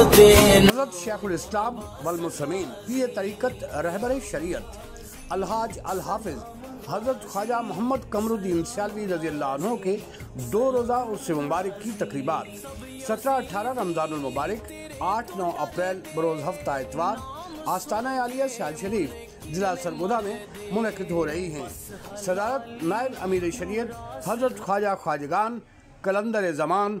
हज़रत शेखुल वलमुसमीन पीर तरीक़त रहबर शरीयत, अलहाज अल हाफिज हज़रत ख्वाजा मोहम्मद कमरुद्दीन सियालवी रज़ी के दो रोज़ा उर्स मुबारक की तकरीबा सत्रह अठारह रमज़ान आठ नौ अप्रैल बरोज़ हफ़्ता इतवार आस्ताना आलिया सियाल शरीफ, जिला सरगोदा में मुनद हो रही हैं। सदारत नायब अमीर शरीयत, हज़रत ख्वाजा ख्वाजगान कलंदर ज़मान